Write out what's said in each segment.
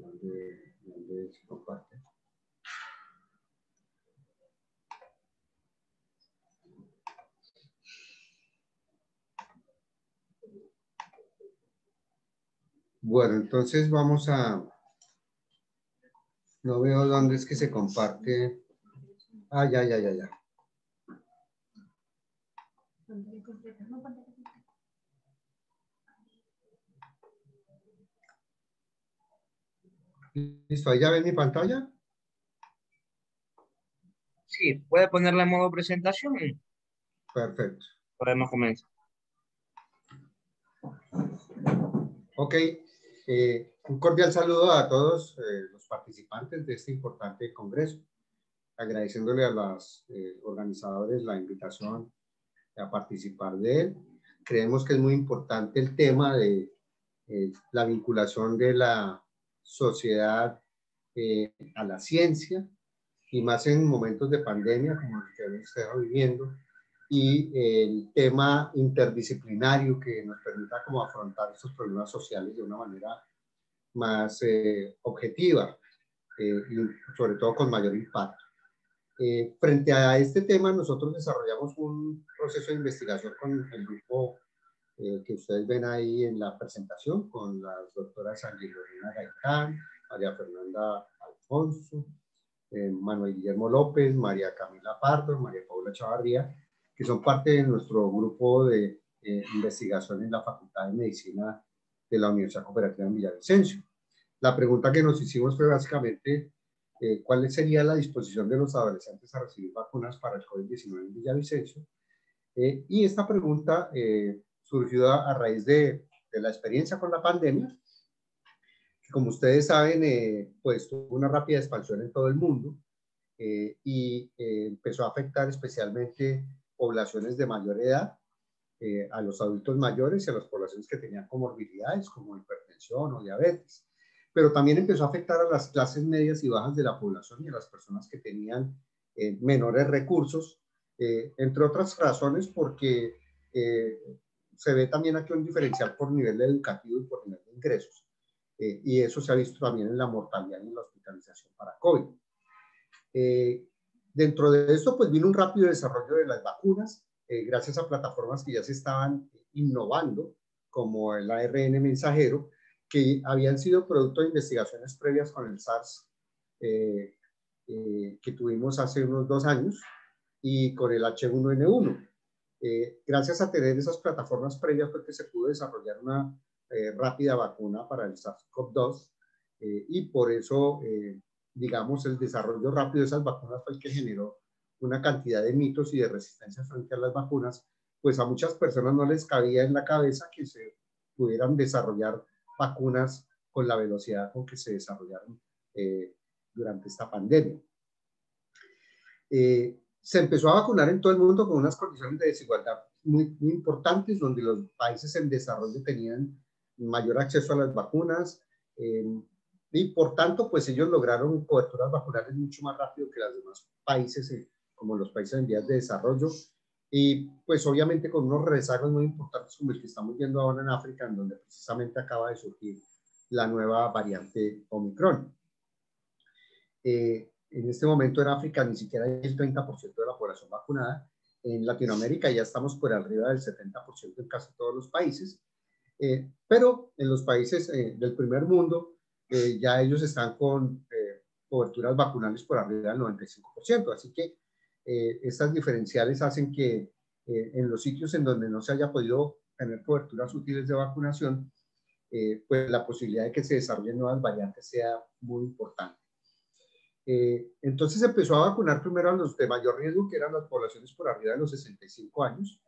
¿Dónde, dónde se comparte? Bueno, entonces vamos a... No veo dónde es que se comparte. Ah, ya, ya, ya, ya. ¿Listo? ¿Ahí ya ven mi pantalla? Sí, puede ponerla en modo presentación. Perfecto. Podemos comenzar. Ok, eh, un cordial saludo a todos eh, los participantes de este importante congreso, agradeciéndole a los eh, organizadores la invitación a participar de él. Creemos que es muy importante el tema de la vinculación de la sociedad a la ciencia y más en momentos de pandemia como el que estamos viviendo y el tema interdisciplinario que nos permita como afrontar estos problemas sociales de una manera más eh, objetiva eh, y sobre todo con mayor impacto. Eh, frente a este tema, nosotros desarrollamos un proceso de investigación con el grupo que ustedes ven ahí en la presentación, con las doctoras Angelina Gaitán, María Fernanda Alfonso, Manuel Guillermo López, María Camila Pardo, María Paula Chavarría, que son parte de nuestro grupo de eh, investigación en la Facultad de Medicina de la Universidad Cooperativa en Villavicencio. La pregunta que nos hicimos fue básicamente eh, cuál sería la disposición de los adolescentes a recibir vacunas para el COVID-19 en Villavicencio. Eh, y esta pregunta surgió a, raíz de, de, la experiencia con la pandemia, que como ustedes saben, pues tuvo una rápida expansión en todo el mundo y empezó a afectar especialmente poblaciones de mayor edad, eh, a los adultos mayores y a las poblaciones que tenían comorbilidades como hipertensión o diabetes. Pero también empezó a afectar a las clases medias y bajas de la población y a las personas que tenían eh, menores recursos, eh, entre otras razones porque se ve también aquí un diferencial por nivel educativo y por nivel de ingresos. y eso se ha visto también en la mortalidad y en la hospitalización para COVID. Dentro de esto, pues vino un rápido desarrollo de las vacunas, eh, gracias a plataformas que ya se estaban innovando, como el ARN mensajero, que habían sido producto de investigaciones previas con el SARS eh, eh, que tuvimos hace unos dos años y con el H1N1. Gracias a tener esas plataformas previas fue que se pudo desarrollar una rápida vacuna para el SARS-CoV-2 y por eso digamos, el desarrollo rápido de esas vacunas fue el que generó una cantidad de mitos y de resistencia frente a las vacunas, pues a muchas personas no les cabía en la cabeza que se pudieran desarrollar vacunas con la velocidad con que se desarrollaron eh, durante esta pandemia. Eh, se empezó a vacunar en todo el mundo con unas condiciones de desigualdad muy, muy importantes, donde los países en desarrollo tenían mayor acceso a las vacunas, eh, y por tanto, pues ellos lograron coberturas vacunales mucho más rápido que los demás países, eh, como los países en vías de desarrollo, y pues obviamente con unos rezagos muy importantes como el que estamos viendo ahora en África, en donde precisamente acaba de surgir la nueva variante Omicron. Eh, en este momento en África ni siquiera hay el 30% de la población vacunada. En Latinoamérica ya estamos por arriba del 70% en casi todos los países. Eh, pero en los países del primer mundo, ya ellos están con eh, coberturas vacunales por arriba del 95%. Así que eh, estas diferenciales hacen que eh, en los sitios en donde no se haya podido tener coberturas útiles de vacunación, pues la posibilidad de que se desarrollen nuevas variantes sea muy importante. Entonces empezó a vacunar primero a los de mayor riesgo, que eran las poblaciones por arriba de los 65 años,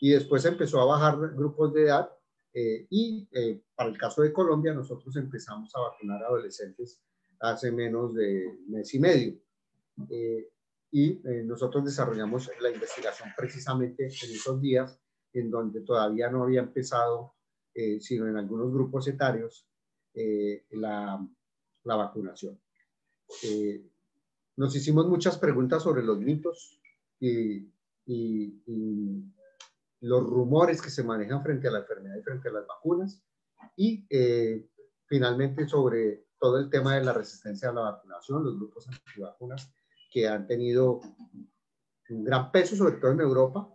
y después empezó a bajar grupos de edad eh, y eh, para el caso de Colombia, nosotros empezamos a vacunar adolescentes hace menos de mes y medio. Eh, y nosotros desarrollamos la investigación precisamente en esos días en donde todavía no había empezado, sino en algunos grupos etarios, la, la, vacunación. Nos hicimos muchas preguntas sobre los mitos y, y, y los rumores que se manejan frente a la enfermedad y frente a las vacunas y eh, finalmente sobre todo el tema de la resistencia a la vacunación, los grupos antivacunas que han tenido un gran peso, sobre todo en Europa,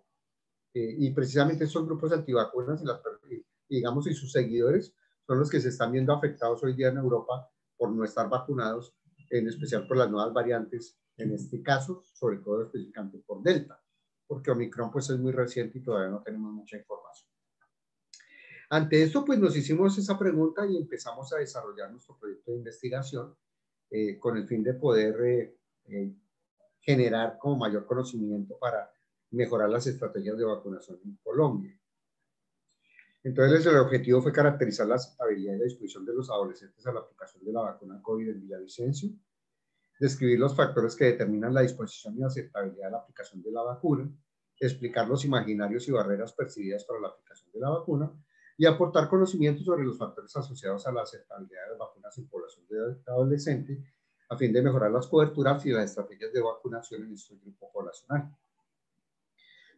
eh, y precisamente esos grupos antivacunas y, las, digamos, y sus seguidores son los que se están viendo afectados hoy día en Europa por no estar vacunados, en especial por las nuevas variantes, en este caso, sobre todo específicamente por Delta, porque Omicron pues es muy reciente y todavía no tenemos mucha información. Ante esto, pues nos hicimos esa pregunta y empezamos a desarrollar nuestro proyecto de investigación eh, con el fin de poder eh, eh, generar como mayor conocimiento para mejorar las estrategias de vacunación en Colombia. Entonces, el objetivo fue caracterizar la aceptabilidad y la disposición de los adolescentes a la aplicación de la vacuna COVID en Villavicencio, describir los factores que determinan la disposición y aceptabilidad de la aplicación de la vacuna, explicar los imaginarios y barreras percibidas para la aplicación de la vacuna y aportar conocimiento sobre los factores asociados a la aceptabilidad de las vacunas en población de adolescente a fin de mejorar las coberturas y las estrategias de vacunación en este grupo poblacional.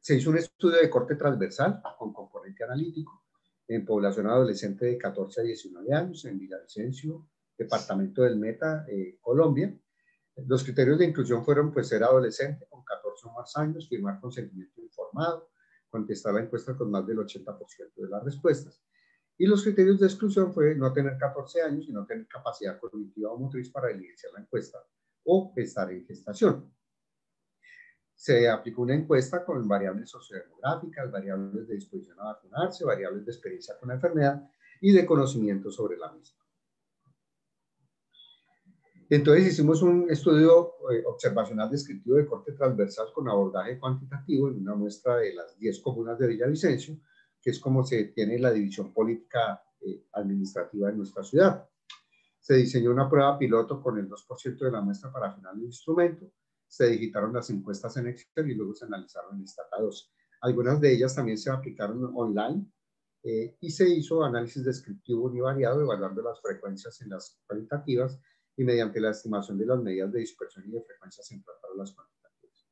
Se hizo un estudio de corte transversal con componente analítico en población adolescente de 14 a 19 años en Villavicencio, departamento del Meta, eh, Colombia. Los criterios de inclusión fueron pues ser adolescente con 14 o más años, firmar consentimiento informado, contestar la encuesta con más del 80% de las respuestas. Y los criterios de exclusión fue no tener 14 años y no tener capacidad cognitiva o motriz para diligenciar la encuesta o estar en gestación. Se aplicó una encuesta con variables sociodemográficas, variables de disposición a vacunarse, variables de experiencia con la enfermedad y de conocimiento sobre la misma. Entonces hicimos un estudio eh, observacional descriptivo de corte transversal con abordaje cuantitativo en una muestra de las 10 comunas de Villavicencio, que es como se tiene la división política eh, administrativa en nuestra ciudad. Se diseñó una prueba piloto con el 2% de la muestra para afinar el instrumento, se digitaron las encuestas en Excel y luego se analizaron en Stata 2. Algunas de ellas también se aplicaron online eh, y se hizo análisis descriptivo univariado evaluando las frecuencias en las cualitativas y mediante la estimación de las medidas de dispersión y de frecuencia central para las cuantitativas.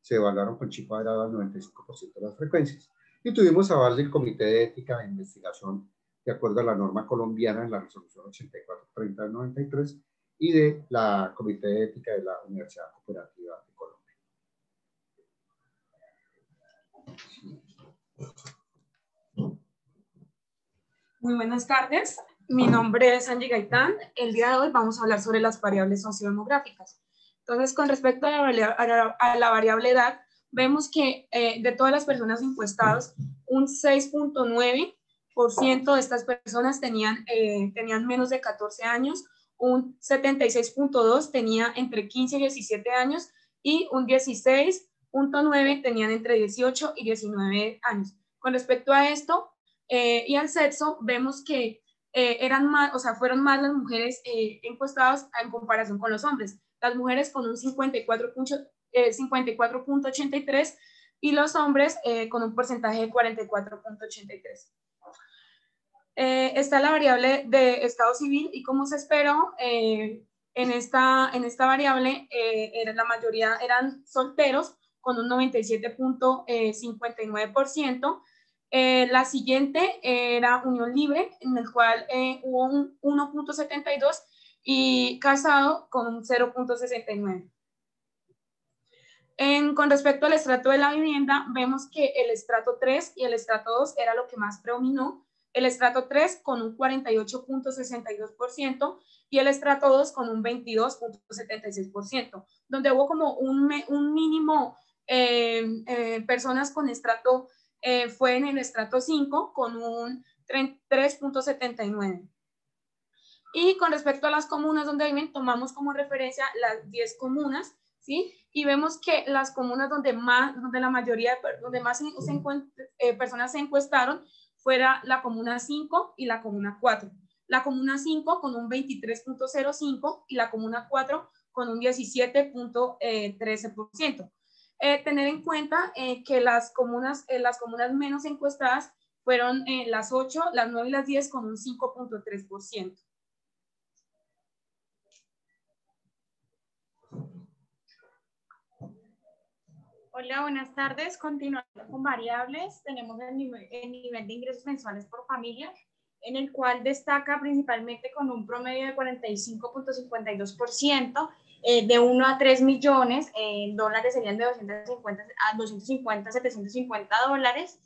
Se evaluaron con chip cuadrado al 95% de las frecuencias. Y tuvimos aval del Comité de Ética de Investigación de acuerdo a la norma colombiana en la resolución 8430 93 y de la Comité de Ética de la Universidad Cooperativa de Colombia. Muy buenas tardes. Mi nombre es Angie Gaitán. El día de hoy vamos a hablar sobre las variables sociodemográficas. Entonces, con respecto a la, variable edad, vemos que eh, de todas las personas encuestadas, un 6.9% de estas personas tenían, eh, tenían menos de 14 años, un 76.2% tenía entre 15 y 17 años y un 16.9% tenían entre 18 y 19 años. Con respecto a esto eh, y al sexo, vemos que eh, eran más, o sea, fueron más las mujeres eh, encuestadas en comparación con los hombres. Las mujeres con un 54.83 eh, y los hombres con un porcentaje de 44.83. está la variable de estado civil y como se esperó, en, esta, en esta variable era, la mayoría eran solteros con un 97.59%, eh, la siguiente era Unión Libre, en el cual eh, hubo un 1.72 y casado con un 0.69. con respecto al estrato de la vivienda, vemos que el estrato 3 y el estrato 2 era lo que más predominó. El estrato 3 con un 48.62% y el estrato 2 con un 22.76%, donde hubo como un, un mínimo eh, personas con estrato eh, fue en el estrato 5 con un 3.79. Y con respecto a las comunas donde viven, tomamos como referencia las 10 comunas, ¿sí? Y vemos que las comunas donde, más, donde la mayoría, donde más eh, personas se encuestaron, fuera la comuna 5 y la comuna 4. La comuna 5 con un 23.05 y la comuna 4 con un 17.13%. Eh, tener en cuenta eh, que las comunas, eh, las comunas menos encuestadas fueron las 8, las 9 y las 10 con un 5.3%. Hola, buenas tardes. Continuando con variables, tenemos el nivel, el nivel de ingresos mensuales por familia en el cual destaca principalmente con un promedio de 45.52%, eh, de 1 a 3 millones, en dólares serían de 250 a 250, 750 dólares,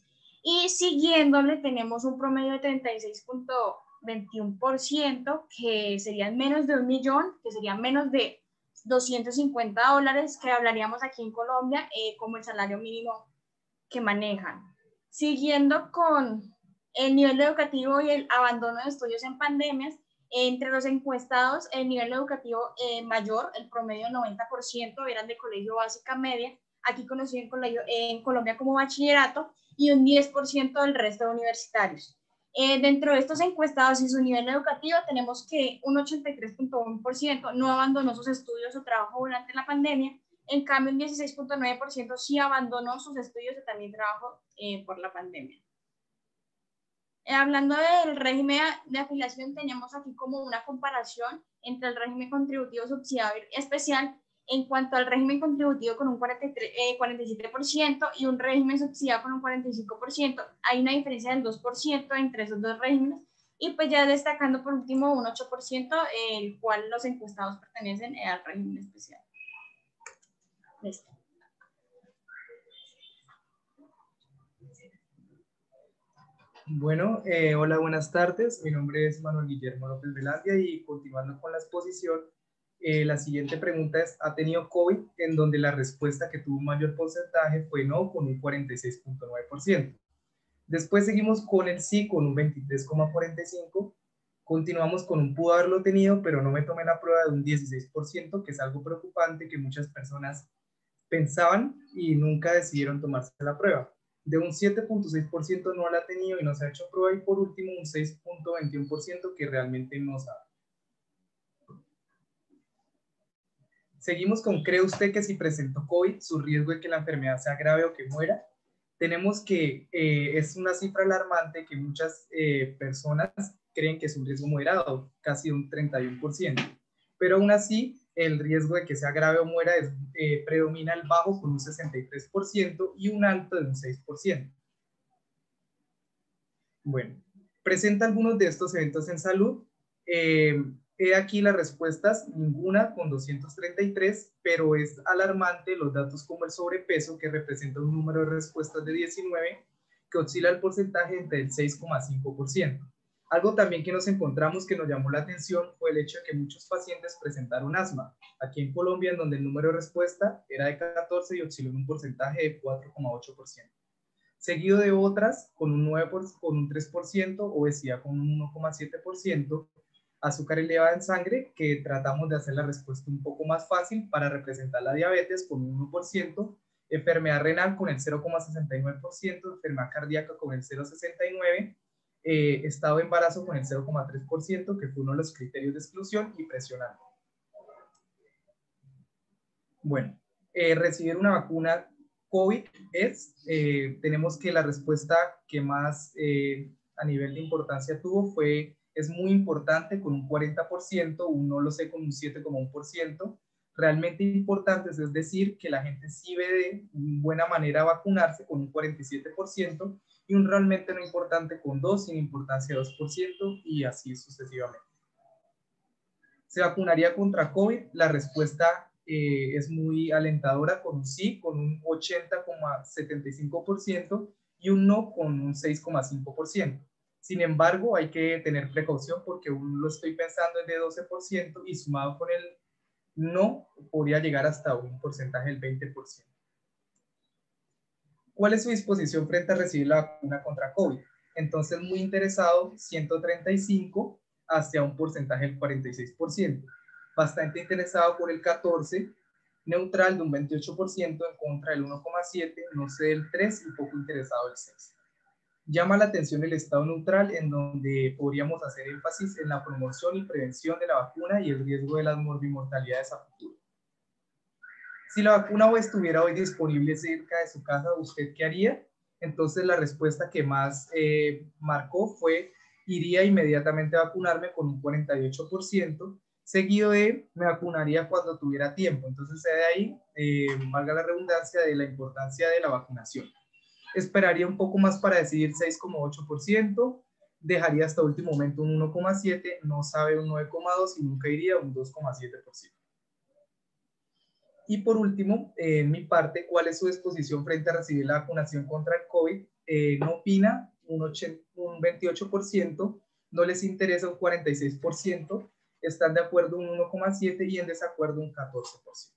y siguiéndole tenemos un promedio de 36.21%, que serían menos de un millón, que serían menos de 250 dólares, que hablaríamos aquí en Colombia eh, como el salario mínimo que manejan. Siguiendo con el nivel educativo y el abandono de estudios en pandemias, entre los encuestados, el nivel educativo eh, mayor, el promedio 90%, eran de colegio básica media, aquí conocido en, colegio, en Colombia como bachillerato, y un 10% del resto de universitarios. Eh, dentro de estos encuestados y su nivel educativo, tenemos que un 83.1% no abandonó sus estudios o trabajo durante la pandemia, en cambio un 16.9% sí abandonó sus estudios y también trabajo eh, por la pandemia. Eh, hablando del régimen de afiliación, tenemos aquí como una comparación entre el régimen contributivo subsidiado especial en cuanto al régimen contributivo con un 43, 47% eh, y un régimen subsidiado con un 45%. Hay una diferencia del 2% entre esos dos regímenes. Y pues ya destacando por último un 8%, el cual los encuestados pertenecen al régimen especial. Listo. Bueno, eh, hola, buenas tardes. Mi nombre es Manuel Guillermo López Velandia y continuando con la exposición, eh, la siguiente pregunta es, ¿ha tenido COVID? En donde la respuesta que tuvo mayor porcentaje fue no, con un 46.9%. Después seguimos con el sí, con un 23,45%. Continuamos con un pudo haberlo tenido, pero no me tomé la prueba de un 16%, que es algo preocupante que muchas personas pensaban y nunca decidieron tomarse la prueba de un 7.6% no la ha tenido y no se ha hecho prueba y por último un 6.21% que realmente no sabe. Seguimos con, ¿cree usted que si presentó COVID, su riesgo de que la enfermedad sea grave o que muera? Tenemos que, eh, es una cifra alarmante que muchas eh, personas creen que es un riesgo moderado, casi un 31%, pero aún así el riesgo de que sea grave o muera es, eh, predomina el bajo con un 63% y un alto de un 6%. Bueno, presenta algunos de estos eventos en salud. He aquí las respuestas, ninguna con 233, pero es alarmante los datos como el sobrepeso, que representa un número de respuestas de 19, que oscila el porcentaje entre el 6,5%. Algo también que nos encontramos que nos llamó la atención fue el hecho de que muchos pacientes presentaron asma. Aquí en Colombia, en donde el número de respuesta era de 14 y osciló en un porcentaje de 4,8%. Seguido de otras con un, 9 con un 3%, obesidad con un 1,7%, azúcar elevada en sangre, que tratamos de hacer la respuesta un poco más fácil para representar la diabetes con un 1%, enfermedad renal con el 0,69%, enfermedad cardíaca con el 0,69%, eh, estado de embarazo con el 0,3%, que fue uno de los criterios de exclusión, y presión Bueno, eh, recibir una vacuna COVID es, eh, tenemos que la respuesta que más a nivel de importancia tuvo fue, es muy importante con un 40%, uno lo sé con un 7,1%, realmente importantes, es decir, que la gente sí ve de buena manera vacunarse con un 47%, y un realmente no importante con 2 sin importancia 2% y así sucesivamente. ¿Se vacunaría contra COVID? La respuesta eh, es muy alentadora con un sí, con un 80,75% y un no con un 6,5%. Sin embargo, hay que tener precaución porque uno lo estoy pensando es de 12% y sumado con el no podría llegar hasta un porcentaje del 20%. ¿Cuál es su disposición frente a recibir la vacuna contra COVID? Entonces, muy interesado, 135 hacia un porcentaje del 46%. Bastante interesado por el 14, neutral de un 28% en contra del 1,7, no sé del 3 y poco interesado del 6. Llama la atención el estado neutral en donde podríamos hacer énfasis en la promoción y prevención de la vacuna y el riesgo de las morbimortalidades a futuro. Si la vacuna estuviera hoy disponible cerca de su casa, ¿usted qué haría? Entonces la respuesta que más eh, marcó fue iría inmediatamente a vacunarme con un 48%, seguido de me vacunaría cuando tuviera tiempo. Entonces de ahí, eh, valga la redundancia de la importancia de la vacunación. Esperaría un poco más para decidir 6,8%, dejaría hasta último momento un 1,7, no sabe un 9,2 y nunca iría un 2,7%. Y por último, en mi parte, ¿cuál es su disposición frente a recibir la vacunación contra el COVID? Eh, no opina un, un 28%, no les interesa un 46%, están de acuerdo un 1,7% y en desacuerdo un 14%.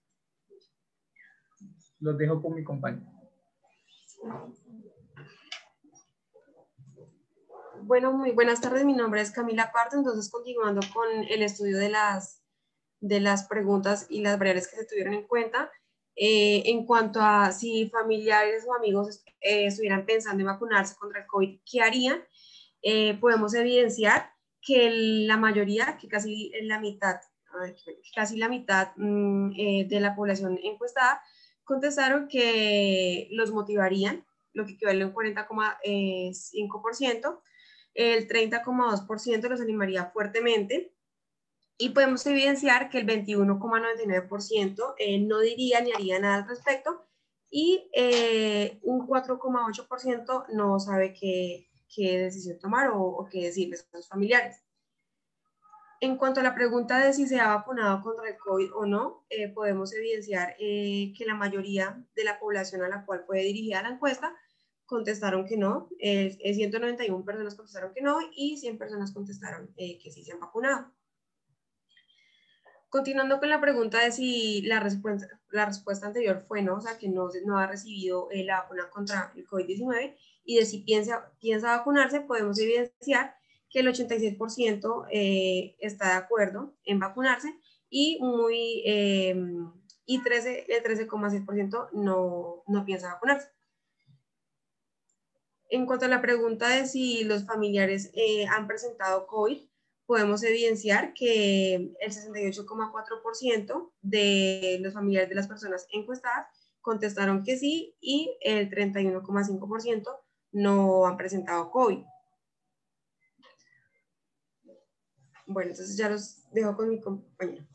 Los dejo con mi compañero. Bueno, muy buenas tardes. Mi nombre es Camila Parto. Entonces, continuando con el estudio de las, de las preguntas y las variables que se tuvieron en cuenta, eh, en cuanto a si familiares o amigos eh, estuvieran pensando en vacunarse contra el COVID, ¿qué harían? Eh, podemos evidenciar que la mayoría, que casi la mitad, casi la mitad mm, de la población encuestada, contestaron que los motivarían, lo que equivale a un 40,5%, el 30,2% los animaría fuertemente y podemos evidenciar que el 21,99% eh, no diría ni haría nada al respecto y eh, un 4,8% no sabe qué, qué, decisión tomar o, qué decirles a sus familiares. En cuanto a la pregunta de si se ha vacunado contra el COVID o no, eh, podemos evidenciar eh, que la mayoría de la población a la cual fue dirigida la encuesta contestaron que no, eh, 191 personas contestaron que no y 100 personas contestaron eh, que sí se han vacunado. Continuando con la pregunta de si la respuesta, anterior fue no, o sea, que no, ha recibido la vacuna contra el COVID-19 y de si piensa, piensa vacunarse, podemos evidenciar que el 86% eh, está de acuerdo en vacunarse y, muy, eh, y 13, el 13,6% no, no piensa vacunarse. En cuanto a la pregunta de si los familiares eh, han presentado COVID, podemos evidenciar que el 68,4% de los familiares de las personas encuestadas contestaron que sí y el 31,5% no han presentado COVID. Bueno, entonces ya los dejo con mi compañero.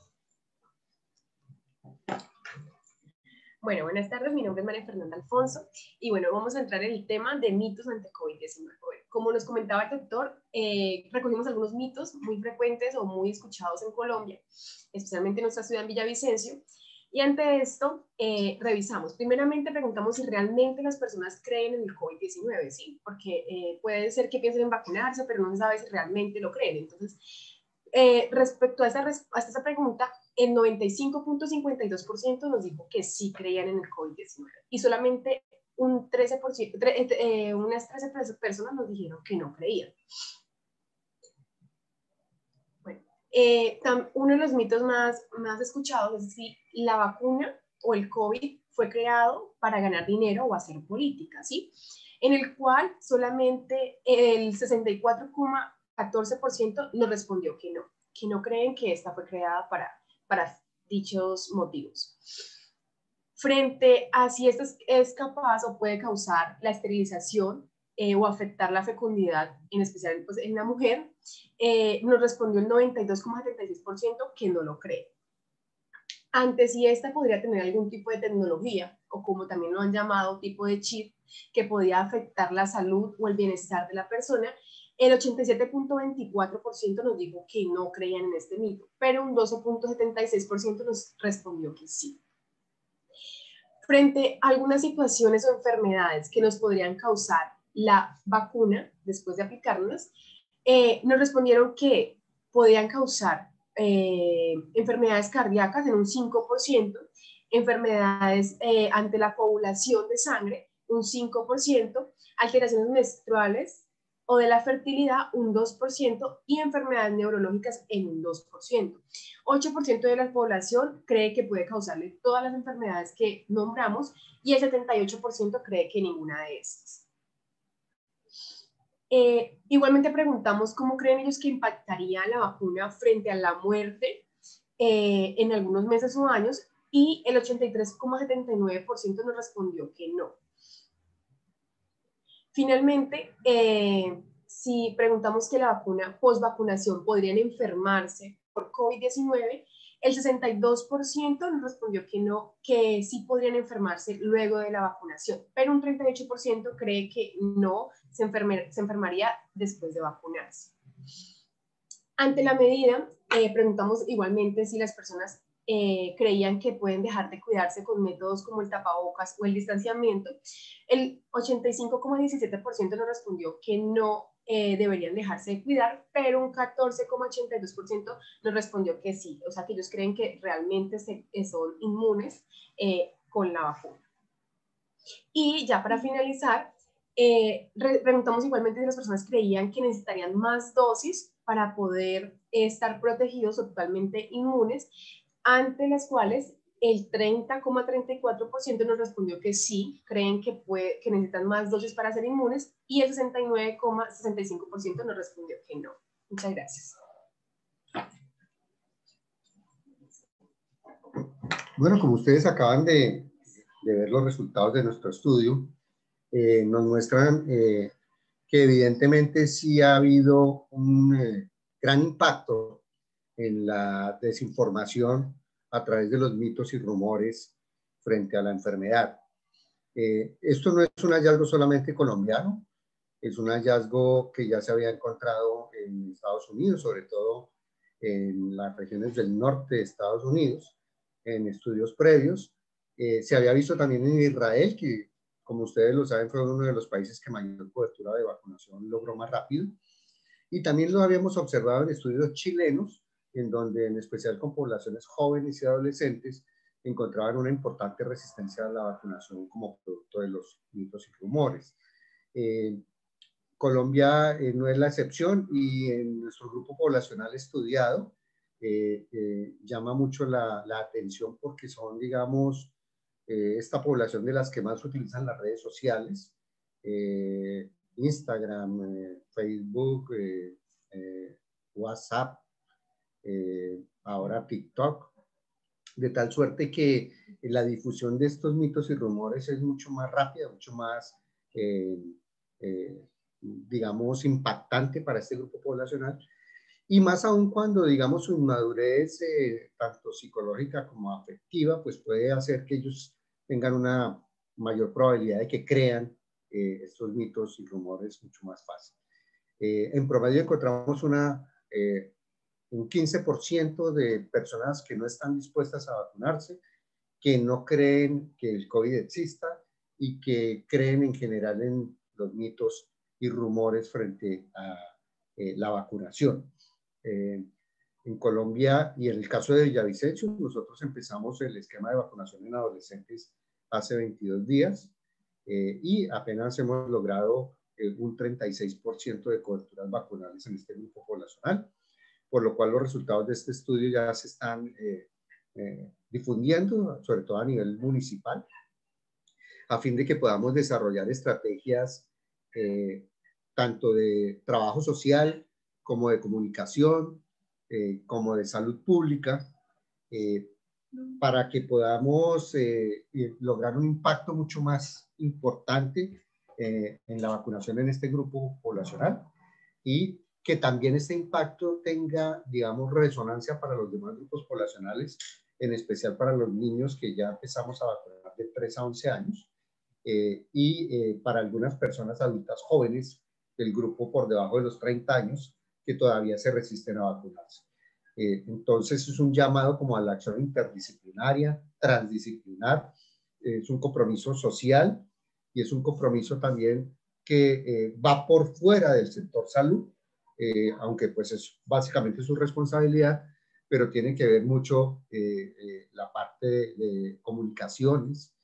Bueno, buenas tardes, mi nombre es María Fernanda Alfonso y bueno, vamos a entrar en el tema de mitos ante COVID-19. Como nos comentaba el doctor, eh, recogimos algunos mitos muy frecuentes o muy escuchados en Colombia, especialmente en nuestra ciudad en Villavicencio, y ante esto eh, revisamos. Primeramente preguntamos si realmente las personas creen en el COVID-19, ¿sí? Porque eh, puede ser que piensen en vacunarse, pero no se sabe si realmente lo creen. Entonces, eh, respecto a esta, a esta pregunta, el 95.52% nos dijo que sí creían en el COVID-19 y solamente un 13%, eh, unas 13 personas nos dijeron que no creían. Bueno, eh, uno de los mitos más, más escuchados es si la vacuna o el COVID fue creado para ganar dinero o hacer política, ¿sí? En el cual solamente el 64, 14% nos respondió que no, que no creen que esta fue creada para, para dichos motivos. Frente a si esto es, capaz o puede causar la esterilización eh, o afectar la fecundidad, en especial pues, en la mujer, eh, nos respondió el 92,76% que no lo cree. Antes si esta podría tener algún tipo de tecnología, o como también lo han llamado, tipo de chip, que podía afectar la salud o el bienestar de la persona, el 87.24% nos dijo que no creían en este mito, pero un 12.76% nos respondió que sí. Frente a algunas situaciones o enfermedades que nos podrían causar la vacuna después de aplicarlas, eh, nos respondieron que podían causar eh, enfermedades cardíacas en un 5%, enfermedades eh, ante la coagulación de sangre, un 5%, alteraciones menstruales, o de la fertilidad un 2% y enfermedades neurológicas en un 2%. 8% de la población cree que puede causarle todas las enfermedades que nombramos y el 78% cree que ninguna de estas. Eh, igualmente preguntamos cómo creen ellos que impactaría la vacuna frente a la muerte eh, en algunos meses o años y el 83,79% nos respondió que no. Finalmente, eh, si preguntamos que la vacuna post-vacunación podrían enfermarse por COVID-19, el 62% nos respondió que no, que sí podrían enfermarse luego de la vacunación, pero un 38% cree que no, se, enfermaría después de vacunarse. Ante la medida, eh, preguntamos igualmente si las personas eh, creían que pueden dejar de cuidarse con métodos como el tapabocas o el distanciamiento. El 85,17% nos respondió que no eh, deberían dejarse de cuidar, pero un 14,82% nos respondió que sí, o sea que ellos creen que realmente se, son inmunes con la vacuna. Y ya para finalizar, preguntamos igualmente si las personas creían que necesitarían más dosis para poder estar protegidos o totalmente inmunes, ante las cuales el 30,34% nos respondió que sí, creen que, puede, que necesitan más dosis para ser inmunes y el 69,65% nos respondió que no. Muchas gracias. Bueno, como ustedes acaban de, de ver los resultados de nuestro estudio, eh, nos muestran eh, que evidentemente sí ha habido un eh, gran impacto en la desinformación a través de los mitos y rumores frente a la enfermedad. Eh, esto no es un hallazgo solamente colombiano, es un hallazgo que ya se había encontrado en Estados Unidos, sobre todo en las regiones del norte de Estados Unidos, en estudios previos. Eh, se había visto también en Israel, que como ustedes lo saben, fue uno de los países que mayor cobertura de vacunación logró más rápido. Y también lo habíamos observado en estudios chilenos, en donde en especial con poblaciones jóvenes y adolescentes encontraban una importante resistencia a la vacunación como producto de los mitos y rumores. Eh, Colombia eh, no es la excepción y en nuestro grupo poblacional estudiado eh, llama mucho la, la, atención porque son, digamos, esta población de las que más utilizan las redes sociales, Instagram, Facebook, WhatsApp, ahora TikTok, de tal suerte que la difusión de estos mitos y rumores es mucho más rápida, mucho más, digamos, impactante para este grupo poblacional. Y más aún cuando, digamos, su inmadurez, tanto psicológica como afectiva, pues puede hacer que ellos tengan una mayor probabilidad de que crean eh, estos mitos y rumores mucho más fácil. Eh, en promedio encontramos una, eh, un 15% de personas que no están dispuestas a vacunarse, que no creen que el COVID exista y que creen en general en los mitos y rumores frente a la vacunación. en Colombia y en el caso de Villavicencio, nosotros empezamos el esquema de vacunación en adolescentes hace 22 días eh, y apenas hemos logrado eh, un 36% de coberturas vacunales en este grupo poblacional, por lo cual los resultados de este estudio ya se están eh, difundiendo, sobre todo a nivel municipal, a fin de que podamos desarrollar estrategias tanto de trabajo social como de comunicación, como de salud pública, para que podamos eh, eh, lograr un impacto mucho más importante eh, en la vacunación en este grupo poblacional y que también este impacto tenga, digamos, resonancia para los demás grupos poblacionales, en especial para los niños que ya empezamos a vacunar de 3 a 11 años y para algunas personas adultas jóvenes del grupo por debajo de los 30 años que todavía se resisten a vacunarse. Eh, entonces es un llamado como a la acción interdisciplinaria, transdisciplinar, es un compromiso social y es un compromiso también que eh, va por fuera del sector salud, eh, aunque pues es básicamente su responsabilidad, pero tiene que ver mucho la parte de, comunicaciones,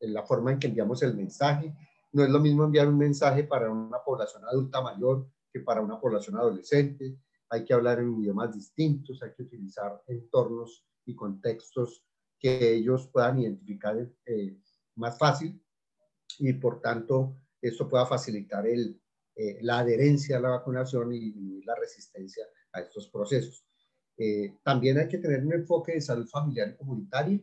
la forma en que enviamos el mensaje. No es lo mismo enviar un mensaje para una población adulta mayor que para una población adolescente, hay que hablar en idiomas distintos, hay que utilizar entornos y contextos que ellos puedan identificar eh, más fácil y por tanto esto pueda facilitar el, eh, la adherencia a la vacunación y, la resistencia a estos procesos. Eh, también hay que tener un enfoque de salud familiar y comunitaria,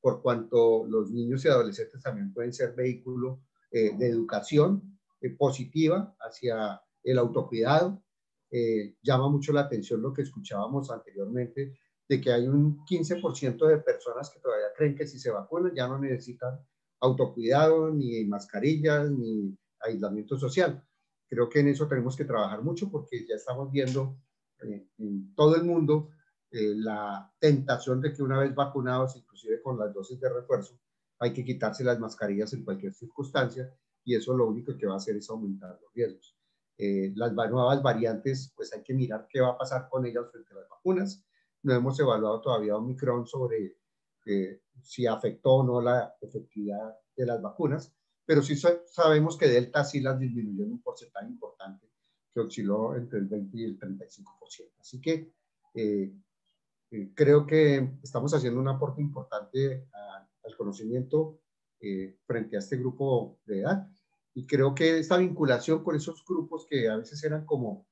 por cuanto los niños y adolescentes también pueden ser vehículo de educación positiva hacia el autocuidado, eh, llama mucho la atención lo que escuchábamos anteriormente, de que hay un 15% de personas que todavía creen que si se vacunan ya no necesitan autocuidado, ni mascarillas, ni aislamiento social. Creo que en eso tenemos que trabajar mucho porque ya estamos viendo eh, en todo el mundo eh, la tentación de que una vez vacunados, inclusive con las dosis de refuerzo, hay que quitarse las mascarillas en cualquier circunstancia y eso lo único que va a hacer es aumentar los riesgos. Eh, las nuevas variantes, pues hay que mirar qué va a pasar con ellas frente a las vacunas. No hemos evaluado todavía Omicron sobre si afectó o no la efectividad de las vacunas, pero sí sabemos que Delta sí las disminuyó en un porcentaje importante, que osciló entre el 20 y el 35%. Así que eh, eh, creo que estamos haciendo un aporte importante al conocimiento eh, frente a este grupo de edad. Y creo que esta vinculación con esos grupos que a veces eran como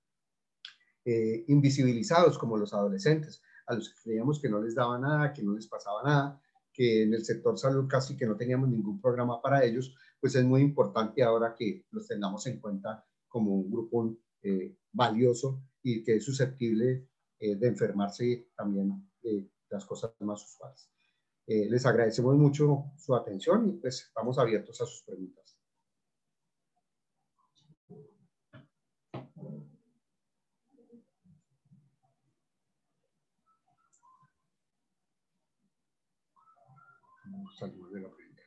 invisibilizados, como los adolescentes, a los que creíamos que no les daba nada, que no les pasaba nada, que en el sector salud casi que no teníamos ningún programa para ellos, pues es muy importante ahora que los tengamos en cuenta como un grupo eh, valioso y que es susceptible eh, de enfermarse también de las cosas más usuales. Eh, les agradecemos mucho su atención y pues estamos abiertos a sus preguntas. De la